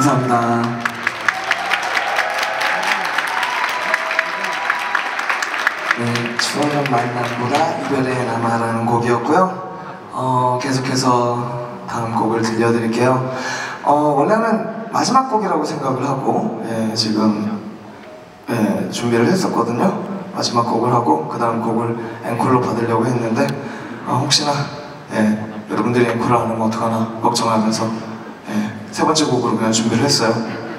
감사합니다. 네, 추억은 만남보다 이별에 남아라는 곡이었고요. 어, 계속해서 다음 곡을 들려드릴게요. 어, 원래는 마지막 곡이라고 생각을 하고 예, 지금 예, 준비를 했었거든요. 마지막 곡을 하고 그 다음 곡을 앵콜로 받으려고 했는데 어, 혹시나 예, 여러분들이 앵콜을 안 하면 어떡하나 걱정하면서 예, 세 번째 곡으로 그냥 준비를 했어요.